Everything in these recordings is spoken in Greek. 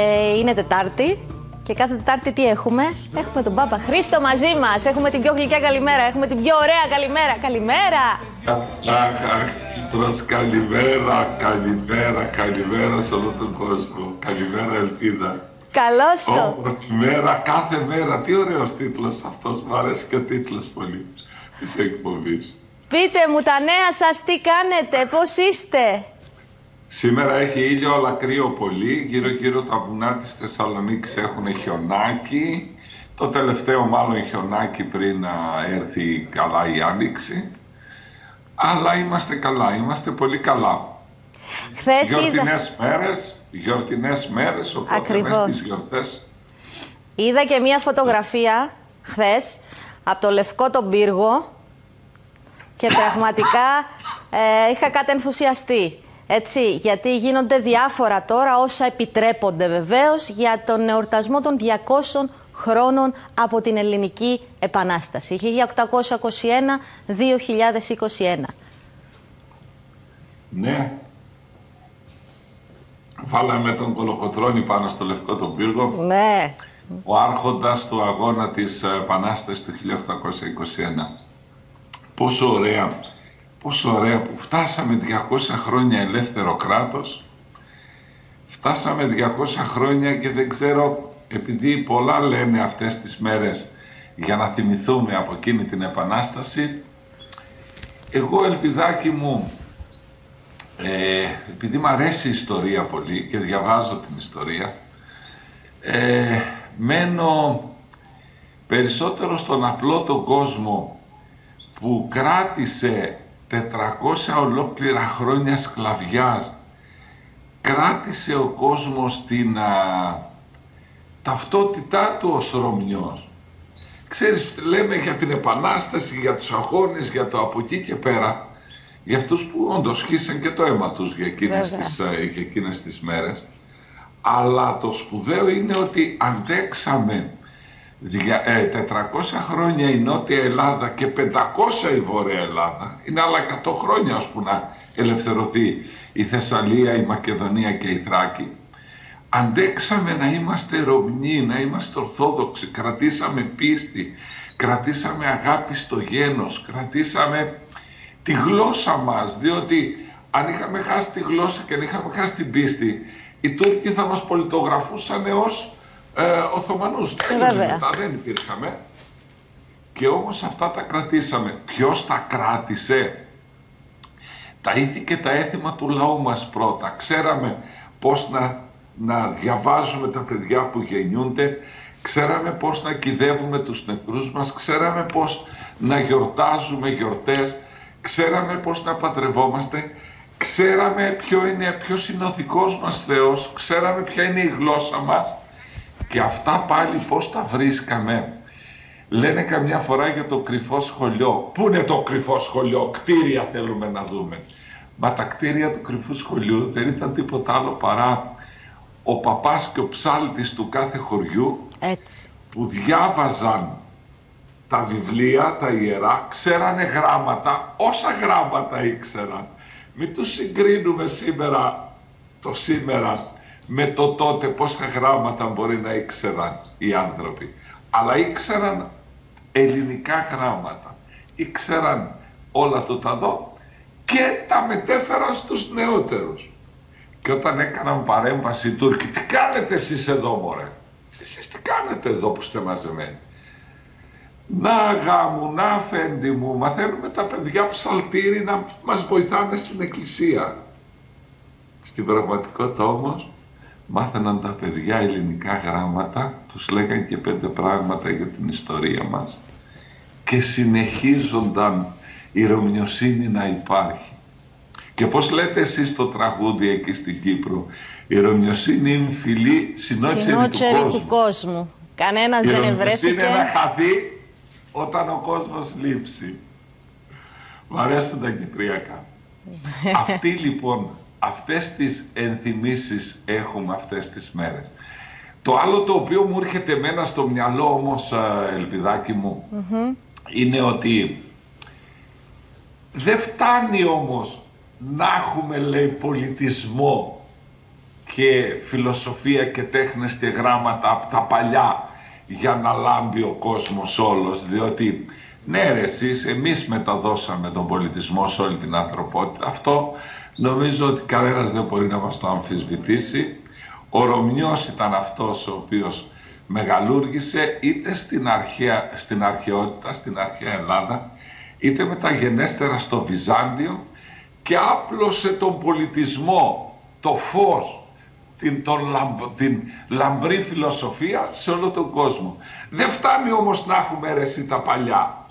Ε, είναι Τετάρτη και κάθε Τετάρτη τι έχουμε; Έχουμε τον Πάπα Χρήστο μαζί μας. Έχουμε την πιο γλυκιά καλημέρα. Έχουμε την πιο ωραία καλημέρα. Καλημέρα! Αχ, καλημέρα, καλημέρα, καλημέρα σε όλο τον κόσμο. Καλημέρα, Ελπίδα. Καλώς το. Όμορφη μέρα, κάθε μέρα. Τι ωραίος τίτλος αυτός. Μου αρέσει και ο τίτλος πολύ της εκπομπής. Πείτε μου τα νέα σας, τι κάνετε, πώς είστε; Σήμερα έχει ήλιο αλλά κρύο πολύ. Γύρω γύρω τα βουνά της Θεσσαλονίκης έχουν χιονάκι. Το τελευταίο μάλλον χιονάκι πριν να έρθει καλά η Άνοιξη. Αλλά είμαστε καλά, είμαστε πολύ καλά. Χθες Γιορτινές μέρες, γιορτινές μέρες, οπότε Ακριβώς. μες στις γιορτές. Είδα και μία φωτογραφία χθες από το Λευκό τον Πύργο και πραγματικά ε, είχα κάτι ενθουσιαστεί. Έτσι, γιατί γίνονται διάφορα τώρα όσα επιτρέπονται βεβαίως για τον εορτασμό των 200 χρόνων από την Ελληνική Επανάσταση. 1821-2021. Ναι. Βάλαμε τον Κολοκοτρώνη πάνω στο Λευκό τον Πύργο. Ναι, ο άρχοντας του αγώνα της Επανάστασης του 1821. Πόσο ωραία, πόσο ωραία που φτάσαμε 200 χρόνια ελεύθερο κράτος, φτάσαμε 200 χρόνια και δεν ξέρω, επειδή πολλά λένε αυτές τις μέρες για να θυμηθούμε από εκείνη την Επανάσταση, εγώ ελπιδάκι μου, ε, επειδή μου αρέσει η ιστορία πολύ και διαβάζω την ιστορία, ε, μένω περισσότερο στον απλό τον κόσμο που κράτησε 400 ολόκληρα χρόνια σκλαβιάς κράτησε ο κόσμος την α, ταυτότητά του ως Ρωμιός. Ξέρεις, λέμε για την Επανάσταση, για τους αγώνες, για το από εκεί και πέρα, για αυτούς που όντως χύσαν και το αίμα τους για εκείνες, Βέβαια. τις, ε, για εκείνες τις μέρες. Αλλά το σπουδαίο είναι ότι αντέξαμε δια- ε, 400 χρόνια η Νότια Ελλάδα και 500 η Βόρεια Ελλάδα. Είναι άλλα 100 χρόνια ώσπου να ελευθερωθεί η Θεσσαλία, η Μακεδονία και η Θράκη. Αντέξαμε να είμαστε Ρωμνοί, να είμαστε Ορθόδοξοι, κρατήσαμε πίστη, κρατήσαμε αγάπη στο γένος, κρατήσαμε τη γλώσσα μας, διότι αν είχαμε χάσει τη γλώσσα και αν είχαμε χάσει την πίστη, οι Τούρκοι θα μας πολιτογραφούσαν ως ε, Οθωμανούς. Τέλος, βέβαια. μετά δεν υπήρχαμε. Και όμως αυτά τα κρατήσαμε. Ποιος τα κράτησε; Τα ήθη και τα έθιμα του λαού μας πρώτα. Ξέραμε πώς να, να διαβάζουμε τα παιδιά που γεννιούνται. Ξέραμε πώς να κυδεύουμε τους νεκρούς μας. Ξέραμε πώς να γιορτάζουμε γιορτές. Ξέραμε πώς να παντρευόμαστε. Ξέραμε ποιο είναι, ποιος είναι ο δικός μας Θεός. Ξέραμε ποια είναι η γλώσσα μας. Και αυτά πάλι πώς τα βρίσκαμε. Λένε καμιά φορά για το κρυφό σχολείο. Πού είναι το κρυφό σχολείο, κτίρια θέλουμε να δούμε. Μα τα κτίρια του κρυφού σχολείου δεν ήταν τίποτα άλλο παρά ο παπάς και ο ψάλτης του κάθε χωριού έτσι. που διάβαζαν τα βιβλία, τα ιερά, ξέρανε γράμματα, όσα γράμματα ήξεραν. Μην τους συγκρίνουμε σήμερα, το σήμερα, με το τότε πόσα γράμματα μπορεί να ήξεραν οι άνθρωποι. Αλλά ήξεραν ελληνικά γράμματα. Ήξεραν όλα το τα δω και τα μετέφεραν στους νεότερους. Και όταν έκαναν παρέμβαση οι Τούρκοι, τι κάνετε εσείς εδώ μωρέ; Εσείς τι κάνετε εδώ που είστε μαζεμένοι; Να γάμου, να αφέντη μου, μαθαίνουμε τα παιδιά ψαλτήρι να μας βοηθάνε στην εκκλησία. Στην πραγματικότητα όμως μάθαιναν τα παιδιά ελληνικά γράμματα, τους λέγαν και πέντε πράγματα για την ιστορία μας και συνεχίζονταν η ρωμιοσύνη να υπάρχει. Και πώς λέτε εσείς το τραγούδι εκεί στην Κύπρο, η ρωμιοσύνη είναι φιλή συνότσερη του Συνότσερη κόσμου. του κόσμου. Κανένας Η δεν ρωμιοσύνη ευρέθηκε. να χαθεί όταν ο κόσμος λείψει. Μ' αρέσουν τα κυπριακά. Αυτή λοιπόν, αυτές τις ενθυμίσεις έχουμε αυτές τις μέρες. Το άλλο το οποίο μου έρχεται εμένα στο μυαλό όμως, α, ελπιδάκι μου, είναι ότι δεν φτάνει όμως να έχουμε λέει πολιτισμό και φιλοσοφία και τέχνες και γράμματα από τα παλιά για να λάμπει ο κόσμος όλος, διότι ναι ρε εσείς, εμείς μεταδώσαμε τον πολιτισμό σε όλη την ανθρωπότητα. Αυτό νομίζω ότι κανένας δεν μπορεί να μας το αμφισβητήσει. Ο Ρωμιός ήταν αυτός ο οποίος μεγαλούργησε είτε στην, αρχαία, στην αρχαιότητα, στην αρχαία Ελλάδα, είτε μεταγενέστερα στο Βυζάντιο και άπλωσε τον πολιτισμό, το φως, την, τον την λαμπρή φιλοσοφία σε όλο τον κόσμο. Δεν φτάνει όμως να έχουμε αιρεσί τα παλιά.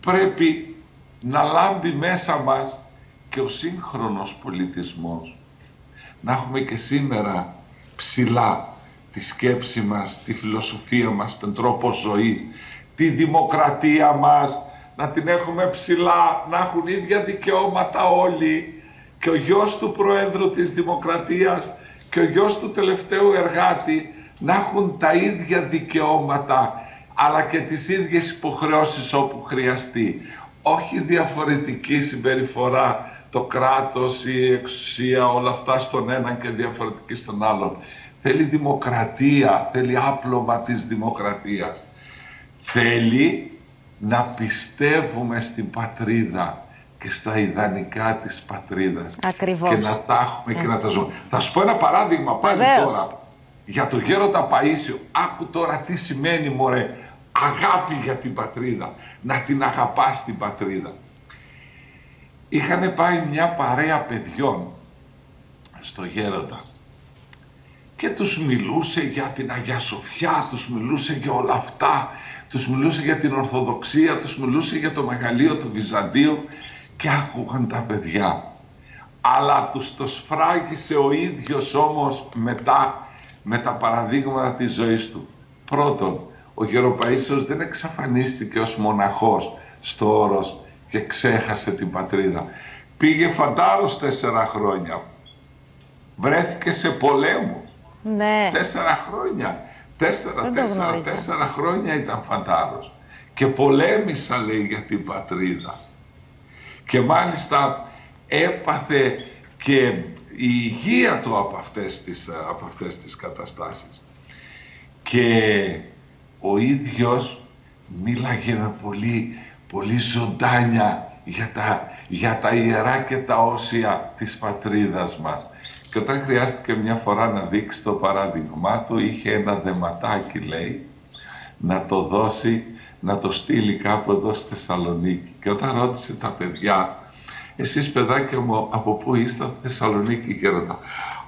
Πρέπει να λάμπει μέσα μας και ο σύγχρονος πολιτισμός. Να έχουμε και σήμερα ψηλά τη σκέψη μας, τη φιλοσοφία μας, τον τρόπο ζωή, τη δημοκρατία μας, να την έχουμε ψηλά, να έχουν ίδια δικαιώματα όλοι και ο γιος του Προέδρου της Δημοκρατίας και ο γιος του τελευταίου εργάτη να έχουν τα ίδια δικαιώματα αλλά και τις ίδιες υποχρεώσεις όπου χρειαστεί. Όχι διαφορετική συμπεριφορά, το κράτος, η εξουσία, όλα αυτά στον έναν και διαφορετική στον άλλον. Θέλει δημοκρατία, θέλει άπλωμα της δημοκρατίας. Θέλει να πιστεύουμε στην πατρίδα και στα ιδανικά της πατρίδας. Ακριβώς. Και να τα έχουμε και να τα ζούμε. Θα σου πω ένα παράδειγμα πάλι τώρα. Για το γέροντα Παΐσιο. Άκου τώρα τι σημαίνει μωρέ αγάπη για την πατρίδα. Να την αγαπάς την πατρίδα. Είχαν πάει μια παρέα παιδιών στο γέροντα και τους μιλούσε για την Αγία Σοφιά, τους μιλούσε για όλα αυτά, τους μιλούσε για την Ορθοδοξία, τους μιλούσε για το μεγαλείο του Βυζαντίου και άκουγαν τα παιδιά. Αλλά τους το σφράγισε ο ίδιος όμως μετά με τα παραδείγματα της ζωής του. Πρώτον, ο Γεροπαΐσιος δεν εξαφανίστηκε ως μοναχός στο όρος και ξέχασε την πατρίδα. Πήγε φαντάρος τέσσερα χρόνια. Βρέθηκε σε πολέμου. Ναι. Τέσσερα χρόνια. Τέσσερα, τέσσερα, τέσσερα χρόνια ήταν φαντάρος. Και πολέμησα λέει για την πατρίδα. Και μάλιστα έπαθε και η υγεία του από αυτές τις, από αυτές τις καταστάσεις. Και ο ίδιος μίλαγε με πολύ, πολύ ζωντάνια για τα, για τα ιερά και τα όσια της πατρίδας μας. Και όταν χρειάστηκε μια φορά να δείξει το παράδειγμά του, είχε ένα δεματάκι, λέει, να το δώσει, να το στείλει κάπου εδώ στη Θεσσαλονίκη. Και όταν ρώτησε τα παιδιά, εσείς παιδάκια μου από πού είστε από τη Θεσσαλονίκη; γέροντα.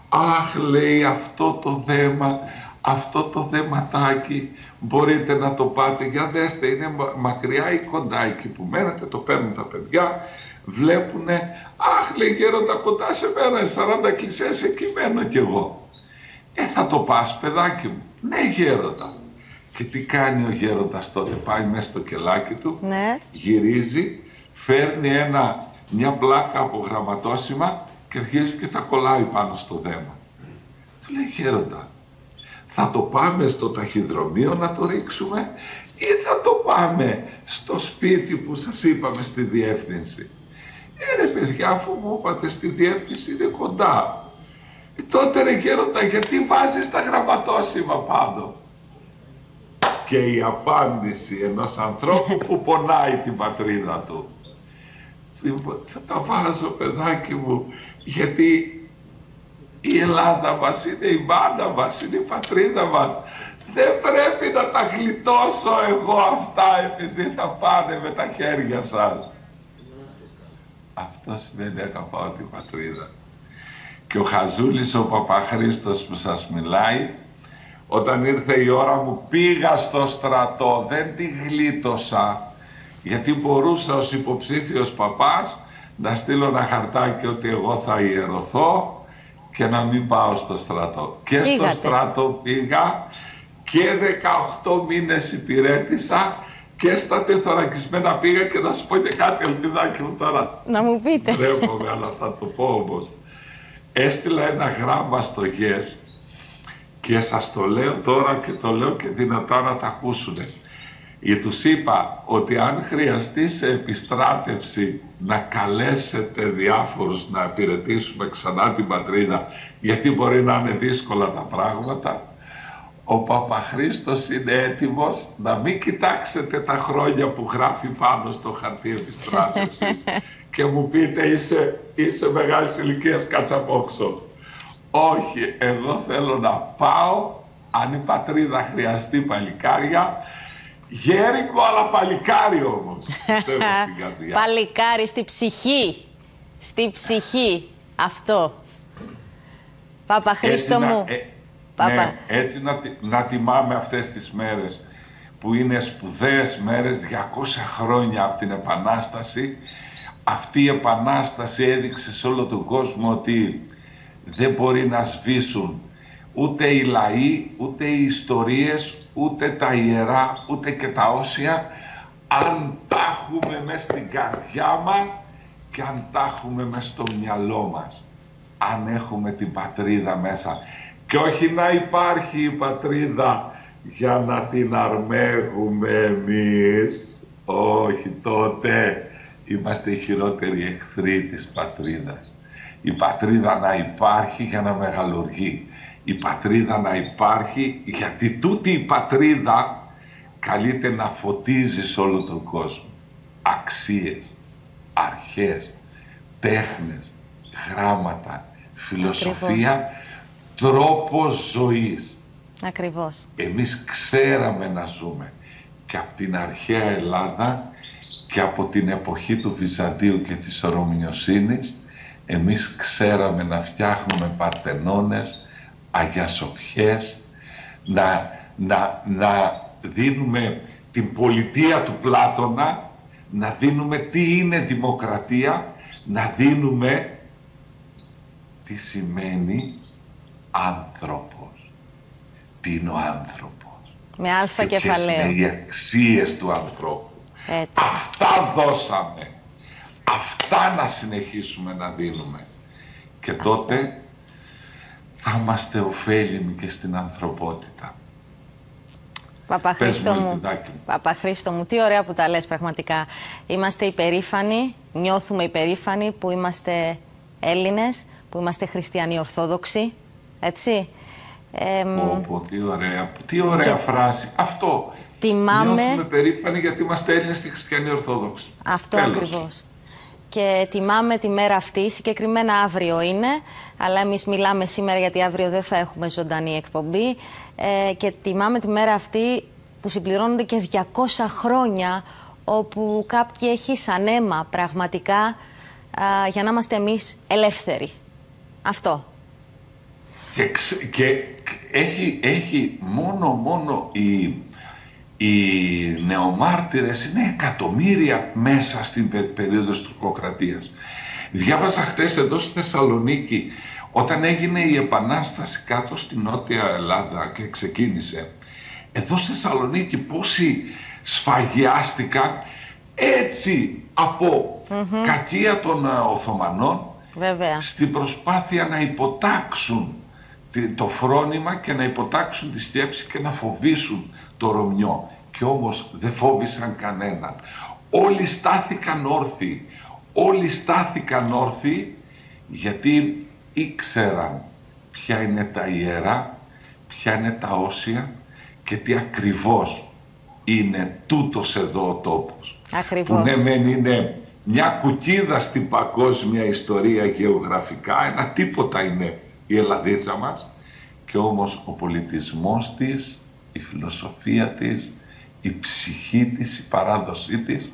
Αχ λέει αυτό το δέμα, αυτό το δεματάκι μπορείτε να το πάτε για δέστε είναι μακριά ή κοντά εκεί που μένετε, το παίρνουν τα παιδιά βλέπουνε, αχ λέει γέροντα κοντά σε μένα, 40 κλεισές εκεί μένω κι εγώ. Ε θα το πας παιδάκι μου, ναι γέροντα. Και τι κάνει ο γέροντας τότε, πάει μέσα στο κελάκι του, ναι. γυρίζει, φέρνει ένα, μια πλάκα από γραμματόσημα και αρχίζει και τα κολλάει πάνω στο δέμα. Του λέει γέροντα, θα το πάμε στο ταχυδρομείο να το ρίξουμε ή θα το πάμε στο σπίτι που σας είπαμε στη διεύθυνση. Ε ρε παιδιά, αφού μου είπατε στη διεύθυνση είναι κοντά. Ε, τότε ρε γέροντα, γιατί βάζεις τα γραμματόσημα πάνω; Και η απάντηση ενός ανθρώπου που πονάει την πατρίδα του. Θα τα βάζω παιδάκι μου, γιατί η Ελλάδα μας είναι η μάνα μας, είναι η πατρίδα μας. Δεν πρέπει να τα γλιτώσω εγώ αυτά επειδή θα πάνε με τα χέρια σας. Αυτός σημαίνει αγαπάω την πατρίδα. Και ο Χαζούλης ο Παπαχρίστος που σας μιλάει, όταν ήρθε η ώρα μου πήγα στο στρατό, δεν τη γλίτωσα, γιατί μπορούσα ως υποψήφιος παπάς να στείλω ένα χαρτάκι ότι εγώ θα ιερωθώ και να μην πάω στο στρατό. Και στο στρατό πήγα και 18 μήνες υπηρέτησα και στα τεθωρακισμένα πήγα και να σου πω και κάτι ελπιδάκι μου τώρα. Να μου πείτε. Βρέπομαι, αλλά θα το πω όμως. Έστειλα ένα γράμμα στο ΓΕΣ και σας το λέω τώρα και το λέω και δυνατά να τα ακούσουν. Ή τους είπα ότι αν χρειαστεί σε επιστράτευση να καλέσετε διάφορους να υπηρετήσουμε ξανά την πατρίδα γιατί μπορεί να είναι δύσκολα τα πράγματα ο Παπαχρίστος είναι έτοιμος να μην κοιτάξετε τα χρόνια που γράφει πάνω στο χαρτί επιστράτευση και μου πείτε είσαι, είσαι μεγάλης ηλικίας κατσαπόξο. Όχι, εγώ θέλω να πάω, αν η πατρίδα χρειαστεί παλικάρια, γέρικο αλλά παλικάρι όμως, στην καρδιά. Παλικάρι στη ψυχή, στη ψυχή, αυτό. Παπαχρίστο μου. Ε, ναι, έτσι να, να τιμάμε αυτές τις μέρες που είναι σπουδαίες μέρες, 200 χρόνια από την Επανάσταση. Αυτή η Επανάσταση έδειξε σε όλο τον κόσμο ότι δεν μπορεί να σβήσουν ούτε οι λαοί, ούτε οι ιστορίες, ούτε τα ιερά, ούτε και τα όσια, αν τα έχουμε μέσα στην καρδιά μας και αν τα έχουμε μέσα στο μυαλό μας. Αν έχουμε την πατρίδα μέσα και όχι να υπάρχει η πατρίδα για να την αρμέγουμε εμείς. Όχι, τότε είμαστε οι χειρότεροι εχθροί της πατρίδας. Η πατρίδα να υπάρχει για να μεγαλουργεί. Η πατρίδα να υπάρχει γιατί τούτη η πατρίδα καλείται να φωτίζει σε όλο τον κόσμο. Αξίες, αρχές, τέχνες, γράμματα, φιλοσοφία τρόπος ζωής. Ακριβώς. Εμείς ξέραμε να ζούμε και από την αρχαία Ελλάδα και από την εποχή του Βυζαντίου και της Ρωμιοσύνης εμείς ξέραμε να φτιάχνουμε παρτενώνες, αγιασοπιές, να, να, να δίνουμε την πολιτεία του Πλάτωνα, να δίνουμε τι είναι δημοκρατία, να δίνουμε τι σημαίνει άνθρωπος. Τι είναι ο άνθρωπος. Με αλφα και κεφαλαίο. είναι οι αξίες του ανθρώπου. Αυτά δώσαμε. Αυτά να συνεχίσουμε να δίνουμε. Και τότε θα είμαστε ωφέλιμοι και στην ανθρωπότητα. Παπαχρήστο μου, Παπαχρήστο μου, τι ωραία που τα λες πραγματικά. Είμαστε υπερήφανοι, νιώθουμε υπερήφανοι που είμαστε Έλληνες, που είμαστε χριστιανοί Ορθόδοξοι, έτσι. Ε, πω, τι ωραία, τι ωραία φράση. Αυτό. Τιμάμε... Νιώθουμε περήφανοι γιατί είμαστε Έλληνες και χριστιανοί Ορθόδοξοι. Αυτό Τέλος. ακριβώς. Και τιμάμε τη μέρα αυτή, συγκεκριμένα αύριο είναι, αλλά εμείς μιλάμε σήμερα γιατί αύριο δεν θα έχουμε ζωντανή εκπομπή. Ε, και τιμάμε τη μέρα αυτή που συμπληρώνονται και 200 χρόνια όπου κάποιοι έχει σαν αίμα πραγματικά για να είμαστε εμείς ελεύθεροι. Αυτό. Και, και έχει, έχει μόνο, μόνο οι, οι νεομάρτυρες είναι εκατομμύρια μέσα στην περίοδο της τουρκοκρατίας. Διάβαζα χτες εδώ στη Θεσσαλονίκη όταν έγινε η επανάσταση κάτω στη Νότια Ελλάδα και ξεκίνησε. Εδώ στη Θεσσαλονίκη πόσοι σφαγιάστηκαν έτσι από κακία των ε, Οθωμανών Βέβαια. στην προσπάθεια να υποτάξουν το φρόνημα και να υποτάξουν τη σκέψη και να φοβήσουν το Ρωμιό. Και όμως δεν φόβησαν κανέναν. Όλοι στάθηκαν όρθιοι. Όλοι στάθηκαν όρθιοι γιατί ήξεραν ποια είναι τα ιερά, ποια είναι τα όσια και τι ακριβώς είναι τούτος εδώ ο τόπος. Ακριβώς. Που ναι μεν είναι μια κουκίδα στην παγκόσμια ιστορία γεωγραφικά, ένα τίποτα είναι η Ελλαδίτσα μας και όμως ο πολιτισμός της, η φιλοσοφία της, η ψυχή της, η παράδοσή της,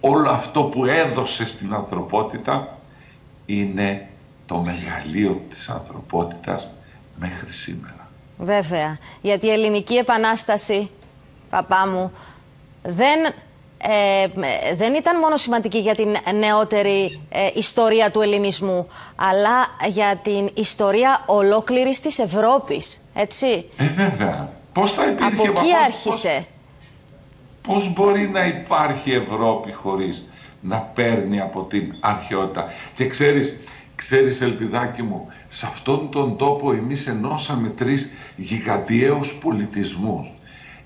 όλο αυτό που έδωσε στην ανθρωπότητα είναι το μεγαλείο της ανθρωπότητας μέχρι σήμερα. Βέβαια, γιατί η ελληνική επανάσταση, παπά μου, δεν ε, δεν ήταν μόνο σημαντική για την νεότερη ε, ιστορία του ελληνισμού, αλλά για την ιστορία ολόκληρης της Ευρώπης, έτσι. Ε, βέβαια. Πώς θα υπήρχε... Από εκεί άρχισε. Πώς, μπορεί να υπάρχει Ευρώπη χωρίς να παίρνει από την αρχαιότητα; Και ξέρεις, ξέρεις ελπιδάκι μου, σε αυτόν τον τόπο εμείς ενώσαμε τρεις γιγαντιαίους πολιτισμούς.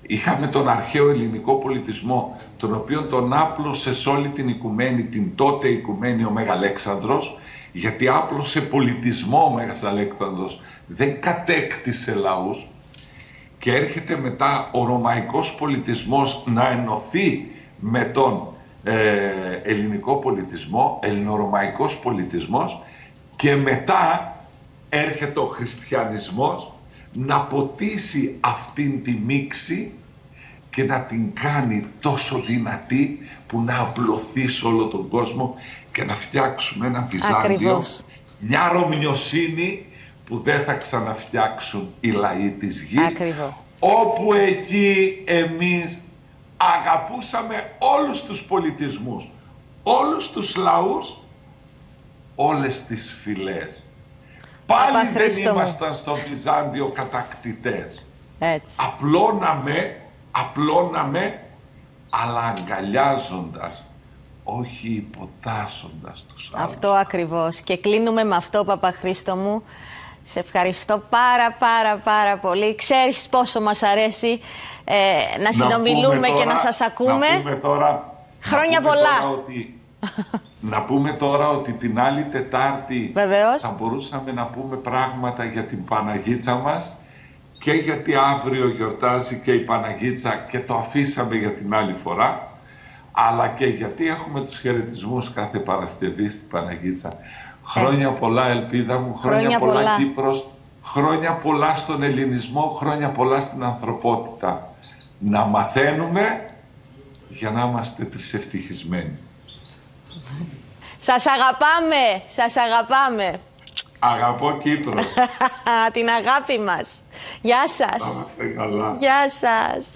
Είχαμε τον αρχαίο ελληνικό πολιτισμό, τον οποίο τον άπλωσε σε όλη την οικουμένη, την τότε οικουμένη ο Μεγαλέξανδρος, γιατί άπλωσε πολιτισμό ο Μέγας Αλέξανδρος, δεν κατέκτησε λαούς και έρχεται μετά ο ρωμαϊκός πολιτισμός να ενωθεί με τον ε, ελληνικό πολιτισμό, ελληνορωμαϊκός πολιτισμός και μετά έρχεται ο χριστιανισμός να ποτίσει αυτήν τη μίξη και να την κάνει τόσο δυνατή που να απλωθεί σε όλο τον κόσμο και να φτιάξουμε ένα Βυζάντιο, μια Ρωμιοσύνη που δεν θα ξαναφτιάξουν οι λαοί της γης. Ακριβώς. Όπου εκεί εμείς αγαπούσαμε όλους τους πολιτισμούς, όλους τους λαούς, όλες τις φυλές. Πάλι δεν ήμασταν στο Βυζάντιο κατακτητές. Έτσι. Απλώναμε, απλώναμε, αλλά αγκαλιάζοντας, όχι υποτάσσοντας τους άλλους. Αυτό ακριβώς. Και κλείνουμε με αυτό, Παπαχρήστο μου. Σε ευχαριστώ πάρα πάρα πάρα πολύ. Ξέρεις πόσο μας αρέσει ε, να συνομιλούμε και να σας ακούμε. Να πούμε τώρα, Χρόνια να πούμε πολλά. Τώρα ότι, να πούμε τώρα ότι την άλλη Τετάρτη Βεβαίως. θα μπορούσαμε να πούμε πράγματα για την Παναγίτσα μας και γιατί αύριο γιορτάζει και η Παναγίτσα και το αφήσαμε για την άλλη φορά αλλά και γιατί έχουμε τους χαιρετισμούς κάθε Παρασκευή στην Παναγίτσα. Χρόνια πολλά ελπίδα μου, χρόνια, Χρόνια πολλά, πολλά. Κύπρος, χρόνια πολλά στον ελληνισμό, χρόνια πολλά στην ανθρωπότητα. Να μαθαίνουμε για να είμαστε τρισευτυχισμένοι. Σας αγαπάμε, σας αγαπάμε. Αγαπώ Κύπρο. Την αγάπη μας. Γεια σας. Να είμαστε καλά. Γεια σας.